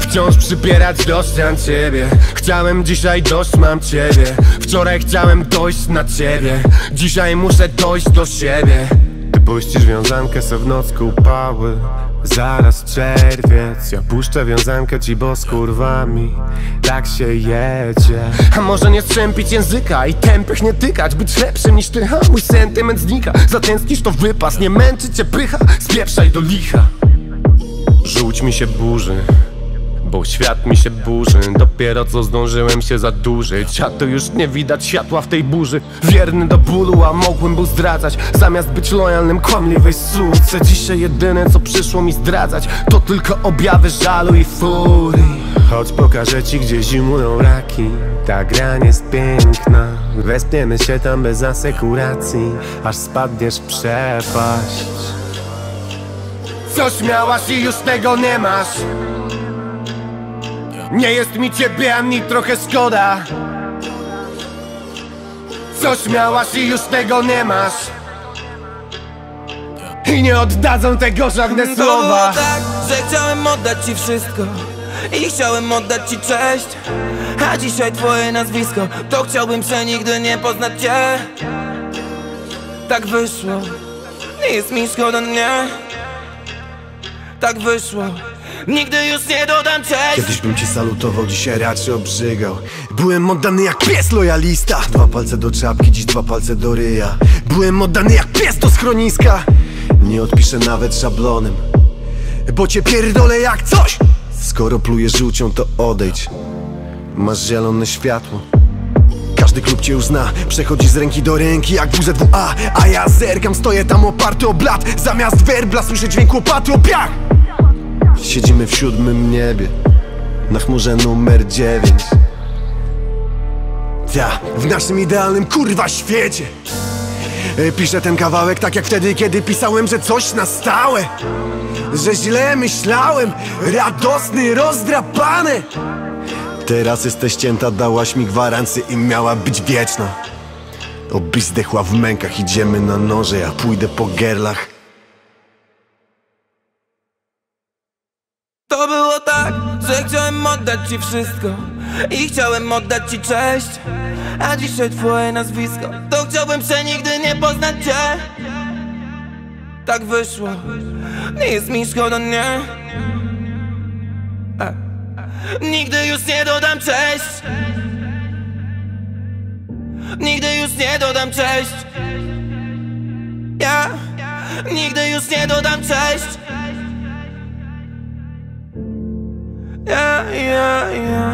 Wciąż przybierać dość na ciebie. Chciałem dzisiaj dość mam ciebie. Wczoraj chciałem dojść na ciebie. Dzisiaj muszę dojść do siebie puścisz wiązankę se w nocku upały. Zaraz czerwiec Ja puszczę wiązankę ci, bo z kurwami Tak się jedzie. A może nie strzępić języka I tępych nie tykać Być lepszym niż ty, ha, mój sentyment znika. Zatęsknisz to wypas, nie męczy cię pycha Spieprzaj do licha. Żółć mi się burzy bo świat mi się burzy Dopiero co zdążyłem się zadłużyć A tu już nie widać światła w tej burzy. Wierny do bólu, a mogłem był zdradzać. Zamiast być lojalnym kłamliwej suce Dzisiaj jedyne co przyszło mi zdradzać To tylko objawy żalu i furii. Chodź pokażę ci gdzie zimują raki. Ta gra jest piękna. Wespniemy się tam bez asekuracji Aż spadniesz w przepaść. Coś miałaś i już tego nie masz nie jest mi ciebie ani trochę szkoda. Coś miałaś i już tego nie masz. I nie oddadzą tego żadne słowa. było tak, że chciałem oddać ci wszystko. I chciałem oddać ci cześć. A dzisiaj twoje nazwisko To chciałbym przenigdy nie poznać cię. Tak wyszło. Nie jest mi szkoda, nie. Tak wyszło Nigdy już nie dodam cześć. Kiedyś bym ci salutował, dzisiaj raczej obrzygał. Byłem oddany jak pies lojalista. Dwa palce do czapki, dziś dwa palce do ryja. Byłem oddany jak pies do schroniska. Nie odpiszę nawet szablonem Bo cię pierdolę jak coś. Skoro plujesz żółcią to odejdź. Masz zielone światło. Każdy klub cię już zna Przechodzi z ręki do ręki jak WZWA A. Ja zerkam, stoję tam oparty o blat. Zamiast werbla słyszę dźwięk łopaty o piach Siedzimy w siódmym niebie Na chmurze numer dziewięć. Ja, w naszym idealnym kurwa świecie. E, Piszę ten kawałek tak jak wtedy, kiedy pisałem, że coś na stałe Że źle myślałem, radosny, rozdrapany. Teraz jesteś cięta, dałaś mi gwarancję i miała być wieczna. Obyś zdechła w mękach, idziemy na noże, ja pójdę po gerlach chciałem oddać ci wszystko I chciałem oddać ci cześć. A dzisiaj twoje nazwisko To chciałbym przenigdy nie poznać cię Tak wyszło. Nie jest mi szkoda, nie? E. Nigdy już nie dodam cześć. Nigdy już nie dodam cześć. Ja Nigdy już nie dodam cześć Yeah, yeah, yeah,